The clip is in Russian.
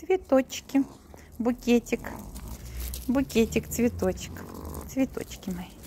цветочки, букетик, букетик, цветочек, цветочки мои.